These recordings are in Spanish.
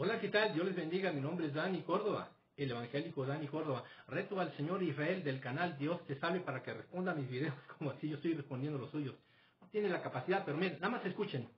Hola, ¿qué tal? Dios les bendiga. Mi nombre es Dani Córdoba, el evangélico Dani Córdoba. Reto al Señor Israel del canal Dios te salve para que responda a mis videos como así yo estoy respondiendo los suyos. Tiene la capacidad, pero miren, nada más escuchen.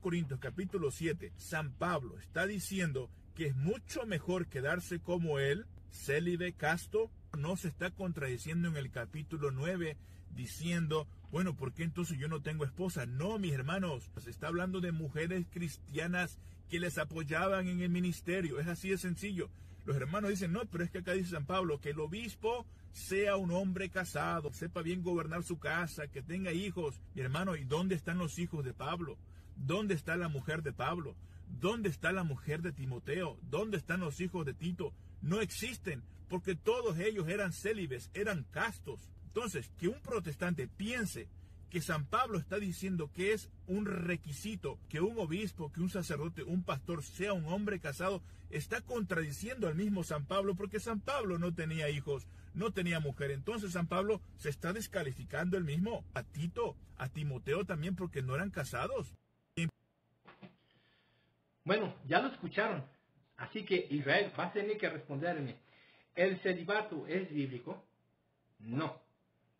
Corintios capítulo 7, San Pablo está diciendo que es mucho mejor quedarse como él, célibe, casto, no se está contradiciendo en el capítulo 9 diciendo, bueno, ¿por qué entonces yo no tengo esposa? No, mis hermanos, se está hablando de mujeres cristianas que les apoyaban en el ministerio, es así de sencillo. Los hermanos dicen, no, pero es que acá dice San Pablo, que el obispo sea un hombre casado, sepa bien gobernar su casa, que tenga hijos. Mi hermano, ¿y dónde están los hijos de Pablo? ¿Dónde está la mujer de Pablo? ¿Dónde está la mujer de Timoteo? ¿Dónde están los hijos de Tito? No existen, porque todos ellos eran célibes, eran castos. Entonces, que un protestante piense que San Pablo está diciendo que es un requisito que un obispo, que un sacerdote, un pastor sea un hombre casado, está contradiciendo al mismo San Pablo porque San Pablo no tenía hijos, no tenía mujer. Entonces San Pablo se está descalificando el mismo a Tito, a Timoteo también porque no eran casados. Bueno, ya lo escucharon. Así que Israel va a tener que responderme. ¿El celibato es bíblico? No.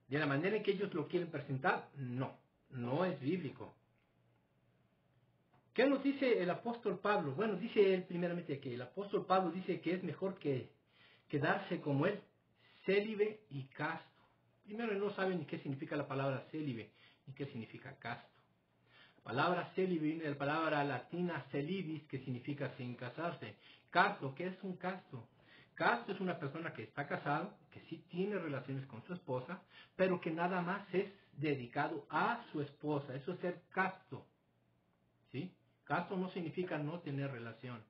De la manera en que ellos lo quieren presentar, no. No es bíblico. ¿Qué nos dice el apóstol Pablo? Bueno, dice él primeramente que el apóstol Pablo dice que es mejor que quedarse como él, célibe y casto. Primero, no saben ni qué significa la palabra célibe, ni qué significa casto. La palabra célibe viene de la palabra latina celibis, que significa sin casarse. Casto, ¿qué es un casto? Casto es una persona que está casado, que sí tiene relaciones con su esposa, pero que nada más es dedicado a su esposa. Eso es ser casto. ¿Sí? Casto no significa no tener relación.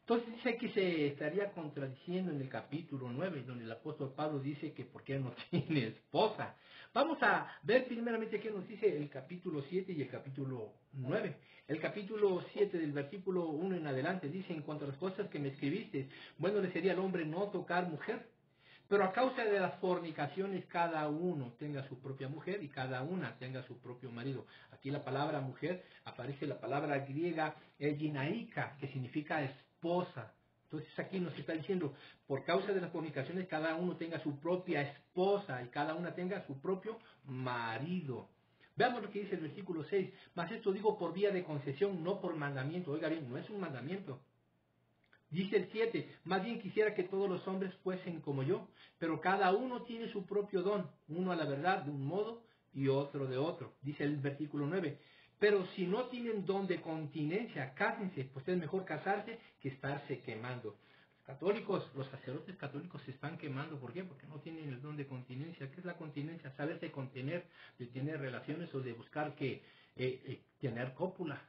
Entonces dice que se estaría contradiciendo en el capítulo 9, donde el apóstol Pablo dice que porque no tiene esposa. Vamos a ver primeramente qué nos dice el capítulo 7 y el capítulo 9. El capítulo 7 del versículo 1 en adelante dice, en cuanto a las cosas que me escribiste, bueno le sería al hombre no tocar mujer, pero a causa de las fornicaciones cada uno tenga su propia mujer y cada una tenga su propio marido. Aquí la palabra mujer aparece la palabra griega ginaika, que significa esposa. Entonces aquí nos está diciendo, por causa de las fornicaciones cada uno tenga su propia esposa y cada una tenga su propio marido. Veamos lo que dice el versículo 6. Mas esto digo por vía de concesión, no por mandamiento. Oiga bien, no es un mandamiento. Dice el 7, más bien quisiera que todos los hombres fuesen como yo, pero cada uno tiene su propio don, uno a la verdad de un modo y otro de otro. Dice el versículo 9, pero si no tienen don de continencia, cásense, pues es mejor casarse que estarse quemando. Los católicos, los sacerdotes católicos se están quemando, ¿por qué? Porque no tienen el don de continencia. ¿Qué es la continencia? Saberse contener, de tener relaciones o de buscar que eh, eh, tener cópula.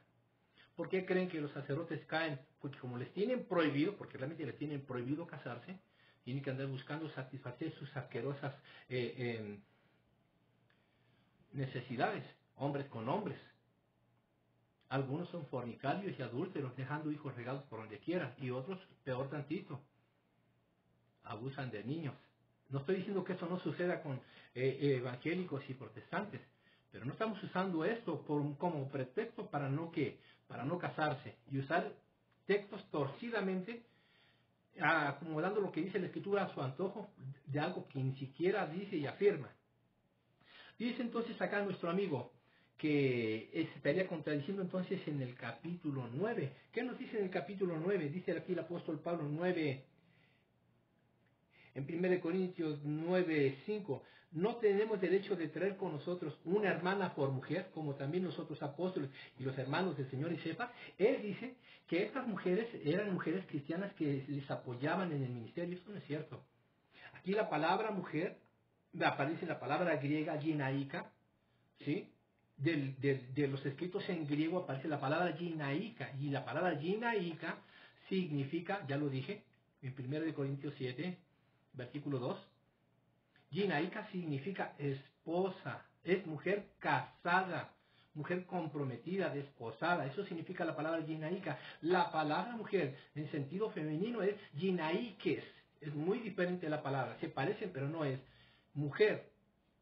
¿Por qué creen que los sacerdotes caen? Porque como les tienen prohibido, porque realmente les tienen prohibido casarse, tienen que andar buscando satisfacer sus asquerosas eh, necesidades, hombres con hombres. Algunos son fornicarios y adúlteros, dejando hijos regados por donde quiera, y otros, peor tantito, abusan de niños. No estoy diciendo que eso no suceda con eh, evangélicos y protestantes, pero no estamos usando esto como pretexto para no que, para no casarse y usar textos torcidamente, acomodando lo que dice la escritura a su antojo de algo que ni siquiera dice y afirma. Dice entonces acá nuestro amigo que estaría contradiciendo entonces en el capítulo 9. ¿Qué nos dice en el capítulo 9? Dice aquí el apóstol Pablo 9, en 1 Corintios 9, 5, no tenemos derecho de traer con nosotros una hermana por mujer, como también nosotros apóstoles y los hermanos del Señor y sepa. Él dice que estas mujeres eran mujeres cristianas que les apoyaban en el ministerio. Eso no es cierto. Aquí la palabra mujer aparece la palabra griega ginaika, ¿sí? De los escritos en griego aparece la palabra ginaika, y la palabra ginaika significa, ya lo dije, en 1 Corintios 7, versículo 2. Ginaika significa esposa, es mujer casada, mujer comprometida, desposada. Eso significa la palabra ginaika. La palabra mujer en sentido femenino es ginaikes. Es muy diferente la palabra. Se parecen, pero no es. Mujer,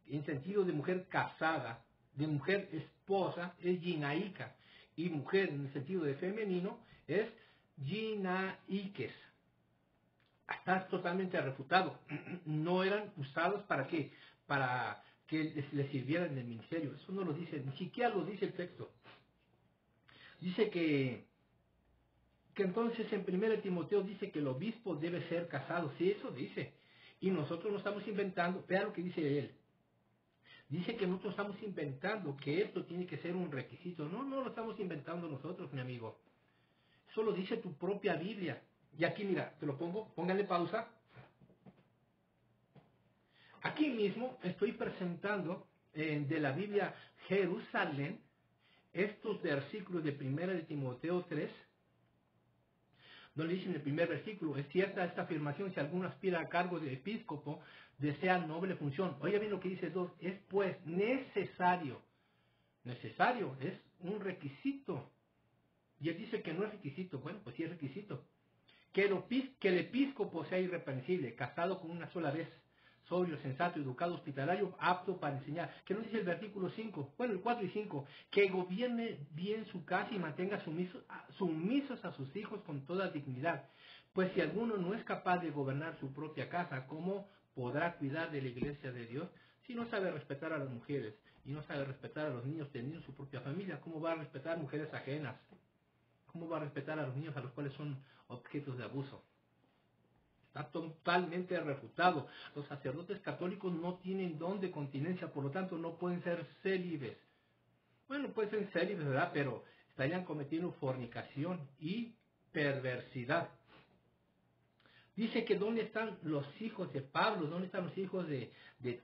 en sentido de mujer casada, de mujer esposa, es ginaika. y mujer en el sentido de femenino es Ikes. Está totalmente refutado. No eran usados para qué? Para que les, sirvieran en el ministerio. Eso no lo dice, ni siquiera lo dice el texto. Dice que, que entonces en 1 Timoteo dice que el obispo debe ser casado. Sí, eso dice. Y nosotros no estamos inventando. Vea lo que dice él. Dice que nosotros estamos inventando que esto tiene que ser un requisito. No, no lo estamos inventando nosotros, mi amigo. Eso lo dice tu propia Biblia. Y aquí, mira, te lo pongo, póngale pausa. Aquí mismo estoy presentando eh, de la Biblia Jerusalén estos versículos de 1 de Timoteo 3, donde dice en el primer versículo, es cierta esta afirmación, si alguno aspira a cargo de episcopo, desea noble función. Oiga bien lo que dice 2, es pues necesario, necesario, es un requisito. Y él dice que no es requisito, bueno, pues sí es requisito. Que el, que el episcopo sea irreprensible, casado con una sola vez, sobrio, sensato, educado, hospitalario, apto para enseñar. Que no dice el versículo 5, bueno, el 4 y 5, que gobierne bien su casa y mantenga sumisos, sumisos a sus hijos con toda dignidad. Pues si alguno no es capaz de gobernar su propia casa, ¿cómo podrá cuidar de la iglesia de Dios? Si no sabe respetar a las mujeres y no sabe respetar a los niños teniendo su propia familia, ¿cómo va a respetar mujeres ajenas? ¿Cómo va a respetar a los niños a los cuales son objetos de abuso? Está totalmente refutado. Los sacerdotes católicos no tienen don de continencia, por lo tanto no pueden ser célibes. Bueno, pueden ser célibes, ¿verdad? Pero estarían cometiendo fornicación y perversidad. Dice que dónde están los hijos de Pablo, dónde están los hijos de,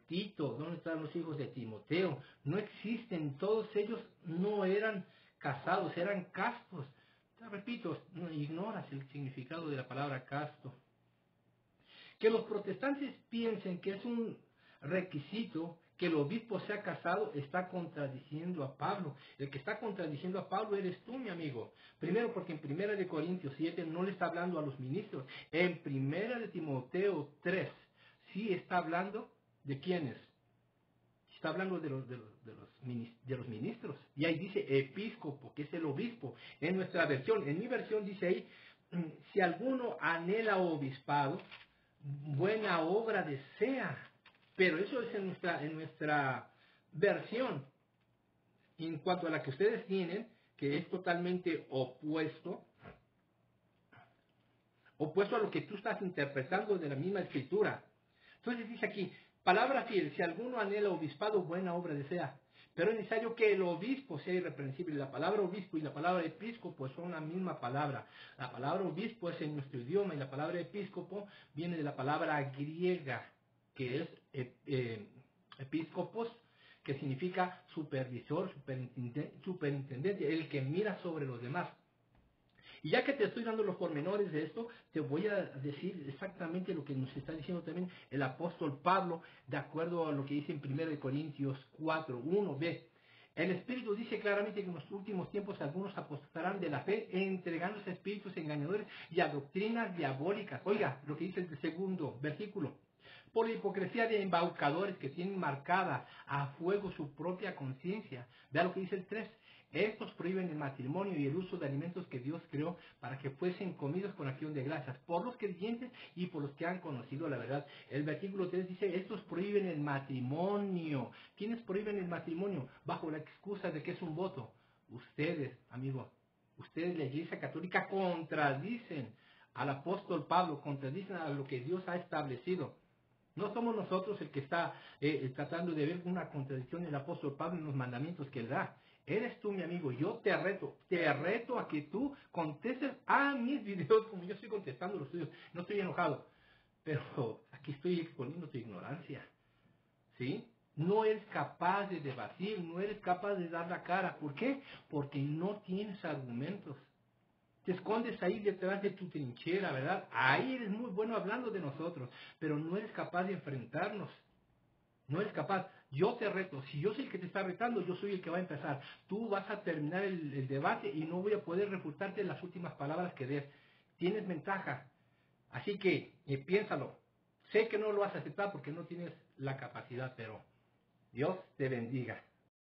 Tito, dónde están los hijos de Timoteo. No existen, todos ellos no eran casados, eran castos. Te repito, no ignoras el significado de la palabra casto. Que los protestantes piensen que es un requisito que el obispo sea casado está contradiciendo a Pablo. El que está contradiciendo a Pablo eres tú, mi amigo. Primero porque en Primera de Corintios 7 no le está hablando a los ministros. En Primera de Timoteo 3 sí está hablando de quiénes. Está hablando de los, ministros. Y ahí dice episcopo, que es el obispo. En nuestra versión, en mi versión dice ahí, mm, si alguno anhela obispado, buena obra desea. Pero eso es en nuestra, en nuestra versión. En cuanto a la que ustedes tienen, que es totalmente opuesto, opuesto a lo que tú estás interpretando de la misma escritura. Entonces dice aquí, palabra fiel, si alguno anhela obispado, buena obra desea. Pero es necesario que el obispo sea irreprensible. La palabra obispo y la palabra episcopo son la misma palabra. La palabra obispo es en nuestro idioma y la palabra episcopo viene de la palabra griega, que es eh, episcopos, que significa supervisor, superintendente, el que mira sobre los demás. Y ya que te estoy dando los pormenores de esto, te voy a decir exactamente lo que nos está diciendo también el apóstol Pablo, de acuerdo a lo que dice en 1 Corintios 4, 1b. El Espíritu dice claramente que en los últimos tiempos algunos apostarán de la fe entregándose a espíritus engañadores y a doctrinas diabólicas. Oiga, lo que dice el segundo versículo. Por la hipocresía de embaucadores que tienen marcada a fuego su propia conciencia. Vea lo que dice el 3 estos prohíben el matrimonio y el uso de alimentos que Dios creó para que fuesen comidos con acción de gracias por los creyentes y por los que han conocido la verdad. El versículo 3 dice, estos prohíben el matrimonio. ¿Quiénes prohíben el matrimonio? Bajo la excusa de que es un voto. Ustedes, amigos, ustedes, la Iglesia Católica, contradicen al apóstol Pablo, contradicen a lo que Dios ha establecido. No somos nosotros el que está eh, tratando de ver una contradicción en el apóstol Pablo en los mandamientos que él da. Eres tú mi amigo, yo te reto, te reto a que tú contestes a mis videos como yo estoy contestando los tuyos. No estoy enojado, pero aquí estoy exponiendo tu ignorancia. ¿Sí? No eres capaz de debatir, no eres capaz de dar la cara. ¿Por qué? Porque no tienes argumentos. Te escondes ahí detrás de tu trinchera, ¿verdad? Ahí eres muy bueno hablando de nosotros, pero no eres capaz de enfrentarnos. No eres capaz. Yo te reto. Si yo soy el que te está retando, yo soy el que va a empezar. Tú vas a terminar el, debate y no voy a poder refutarte las últimas palabras que des. Tienes ventaja. Así que eh, piénsalo. Sé que no lo vas a aceptar porque no tienes la capacidad, pero Dios te bendiga.